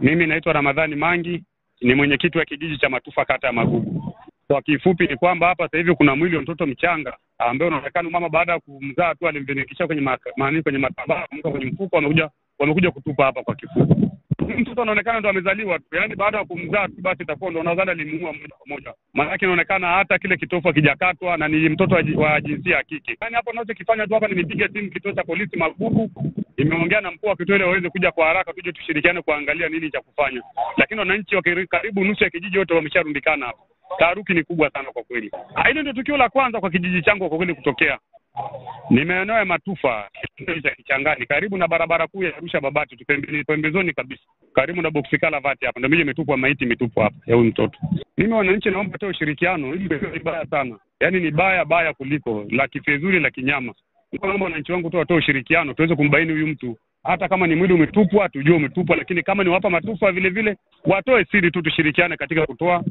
Mimi naitwa Ramadhani Mangi, ni mwenyekiti wa kijiji cha Matufa, kata ya Magugu. Kwa kifupi ni kwamba hapa sasa hivi kuna mwili wa mtoto mchanga ambaye unaonekana mama baada ya kumzaa tu alimvinikisha kwenye maani kwenye matambaa kwenye mfuko, wamekuja wamekuja kutupa hapa. Kwa kifupi, mtoto anaonekana ndo amezaliwa tu, yaani baada ya kumzaa tu basi itakuwa ndo nadhani alimuua moja kwa moja, maanake inaonekana hata kile kitofu hakijakatwa na ni mtoto wa ji- wa jinsia ya kike. Yaani hapo nachokifanya tu hapa ni nipige simu kituo cha polisi Magugu, imeongea na mkuu wa kituo ili waweze kuja kwa haraka, tuje tushirikiane kuangalia nini cha kufanya, lakini wananchi wa karibu nusu ya kijiji wote wamesharundikana hapa. Taharuki ni kubwa sana kwa kweli. Ah, Hilo ndio tukio la kwanza kwa kijiji changu kwa kweli kutokea. Ni maeneo ya Matufa, kitongoji cha Kichangani, karibu na barabara kuu ya Arusha Babati, pembezoni kabisa, karibu na boksi Kalavati hapa, ndio mimi imetupwa maiti mitupu hapa ya huyu mtoto. Mimi wananchi, naomba tu ushirikiano, ndio ni baya sana, yaani ni baya baya kuliko la kifedhuli la kinyama. Naomba wananchi wangu tu watoe ushirikiano, tuweze kumbaini huyu mtu, hata kama ni mwili umetupwa, tujue umetupwa, lakini kama ni wapa Matufa vile vile watoe siri tu, tushirikiane katika kutoa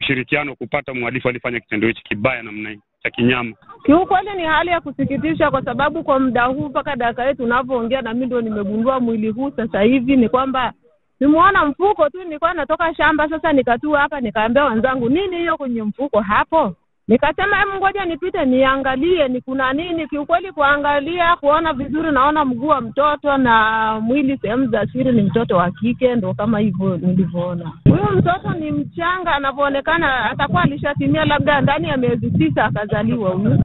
ushirikiano kupata mhalifu alifanya kitendo hichi kibaya namna hii cha kinyama. Kiukweli ni hali ya kusikitisha, kwa sababu kwa muda huu mpaka dakika hii tunavyoongea, na mimi ndio nimegundua mwili huu sasa hivi, ni kwamba nimeona mfuko tu, nilikuwa natoka shamba, sasa nikatua hapa, nikaambia wenzangu, nini hiyo kwenye mfuko hapo? Nikasema hebu ngoja nipite niangalie ni kuna nini. Kiukweli kuangalia kuona vizuri, naona mguu wa mtoto na mwili sehemu za siri ni mtoto wa kike, ndo kama hivyo nilivyoona. Huyu mtoto ni mchanga, anavyoonekana atakuwa alishatimia labda ndani ya miezi tisa akazaliwa huyu.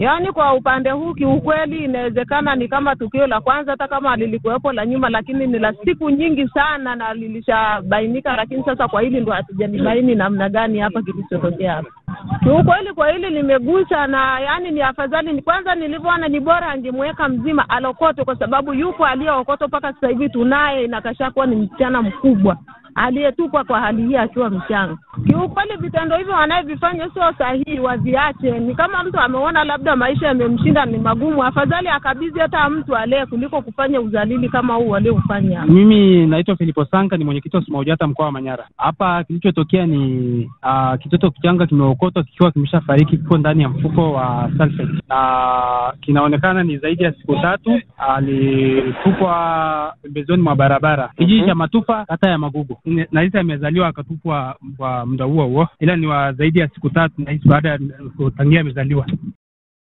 Yaani kwa upande huu kiukweli, inawezekana ni kama tukio la kwanza, hata kama lilikuwepo la nyuma, lakini ni la siku nyingi sana na lilishabainika, lakini sasa kwa hili ndo hatujalibaini namna gani hapa kilichotokea hapa. Kiukweli kwa hili limegusa, na yani ni afadhali ni kwanza nilivyoona ni bora angemweka mzima alokotwe, kwa sababu yupo aliyeokotwa mpaka sasa hivi tunaye, inakasha kuwa ni msichana mkubwa aliyetupwa kwa hali hii akiwa mchanga. Kiukweli vitendo hivyo wanayevifanya sio sahihi, waviache. Ni kama mtu ameona labda maisha yamemshinda ni magumu, afadhali akabidhi hata mtu alee kuliko kufanya uzalili kama huu walioufanya. Mimi naitwa Filipo Sanka, ni mwenyekiti wa SMAUJATA mkoa wa Manyara. Hapa kilichotokea ni uh, kitoto kichanga kimeokotwa kikiwa kimeshafariki, kiko ndani ya mfuko wa sulfate na kinaonekana ni zaidi ya siku tatu. Alitupwa pembezoni mwa barabara kijiji cha Matufa, kata ya Magugu. Nahisi amezaliwa akatupwa kwa muda huo huo, ila ni wa zaidi ya siku tatu, nahisi baada ya kutangia amezaliwa.